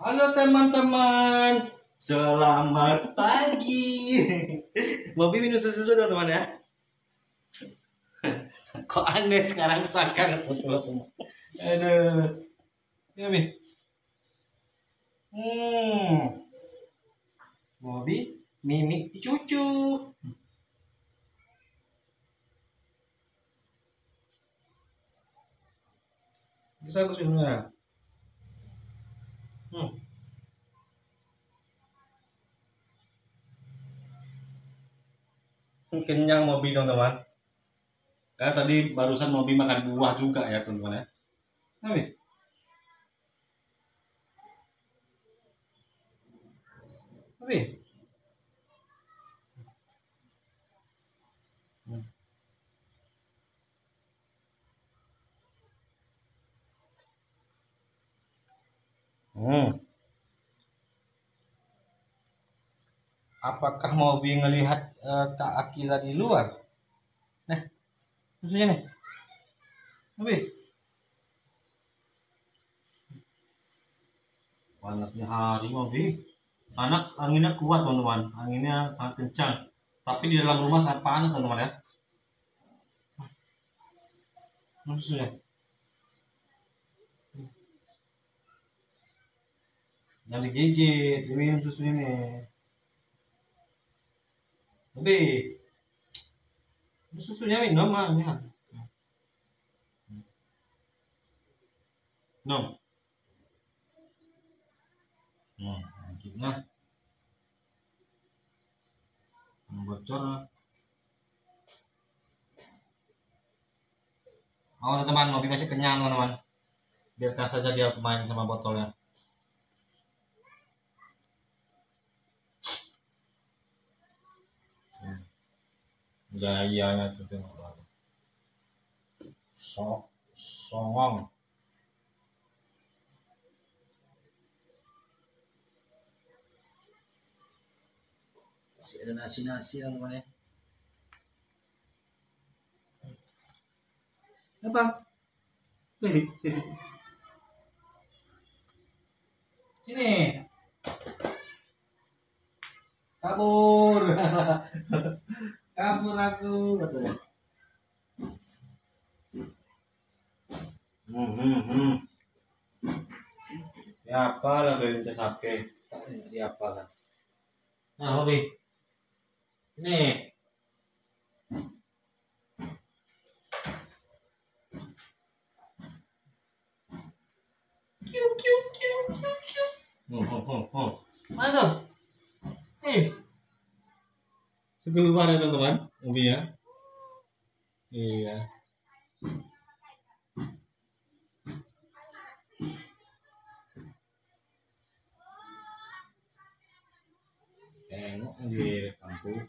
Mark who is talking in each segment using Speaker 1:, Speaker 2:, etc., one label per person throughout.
Speaker 1: Halo teman-teman, selamat pagi. Bobby minum susu dulu teman-teman ya. Kok aneh sekarang sakar Aduh. Mi. Hmm. Bobby, Mimi, cucu. Bisa aku sebenarnya. Hmm. Kenyang mobil teman-teman. Karena tadi barusan mobil makan buah juga ya teman-teman ya. Nabi. Nabi. Hmm. Apakah mau ngelihat uh, Kak Akila di luar? Nah, maksudnya nih. Nabi. Panasnya hari Mobi. Sana anginnya kuat teman-teman. Anginnya sangat kencang. Tapi di dalam rumah sangat panas teman-teman ya. Maksudnya. Jangan digigit, diminum susu ini. Lebih. Susunya minum ah, ya. No. Nah, akhirnya bocor. Oh teman-teman, mobil masih kenyang teman-teman. Biarkan saja dia main sama botolnya. Gayanya tuh tengok baru sok songong. Masih ada nasi-nasi namanya apa? Sini kabur kabur aku katanya hmm, hmm, hmm. siapa lah tuh yang HP siapa kan nah hobi ini Kiu, kiu, kiu, kiu, kiu. Oh, oh, oh, oh. Mana tuh? Keluar ya teman-teman. Mobilnya iya. Tengok di kampung.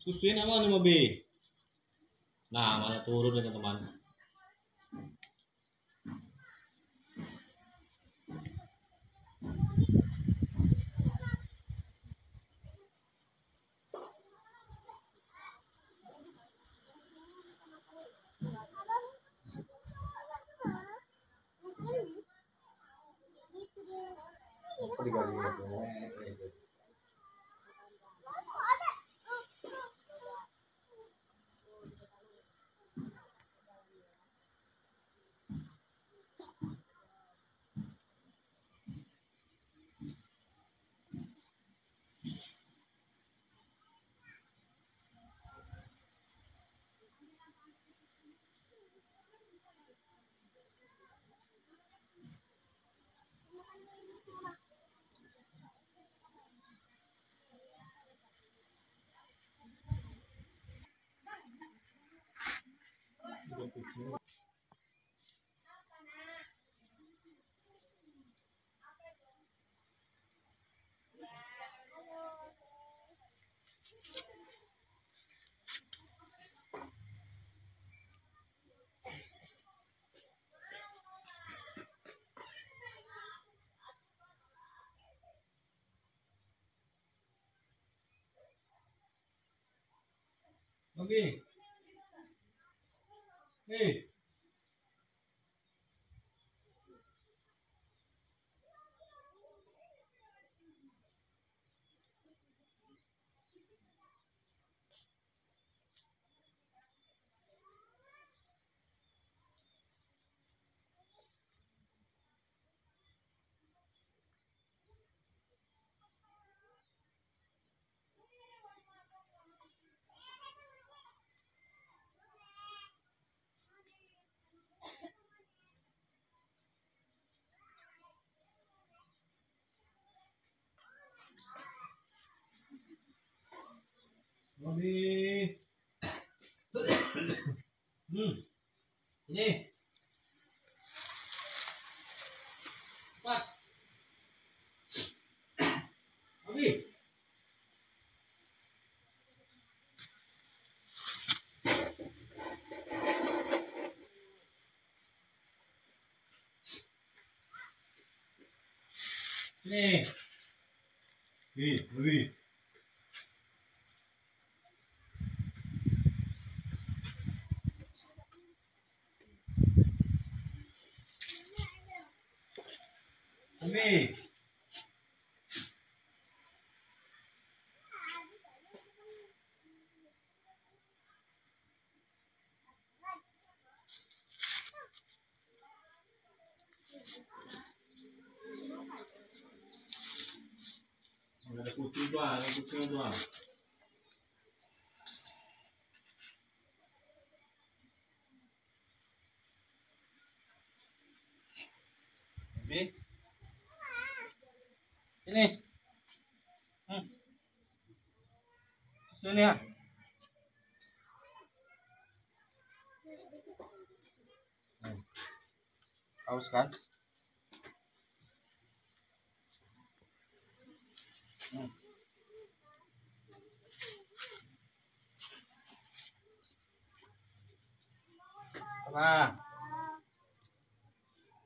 Speaker 1: Susuin apa nih mobil nah malah turun ya teman-teman Thank you. Oke. Hei. Bobby. hmm. Ini. Ini. Wih, wih. Umi. Ada kucing dua, ada kucing dua. Umi. Sini. Hmm. Sini ya. Hmm. Haus kan? Hmm. Apa?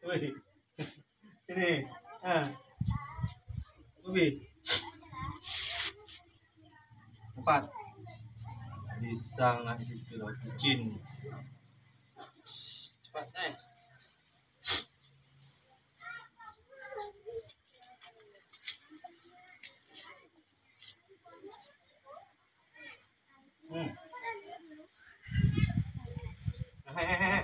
Speaker 1: Wih. Ini. Ah. Ubi. Empat. Bisa nggak di situ loh, izin. Cepat naik. Hmm. Hehehe.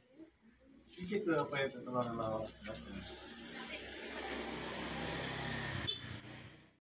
Speaker 1: meong tuh. Hmm. Dia lah. Hmm, meong. Hmm. Hmm. Gigit meong tuh. Wih, kejar. Dikit tuh apa itu telur lawan.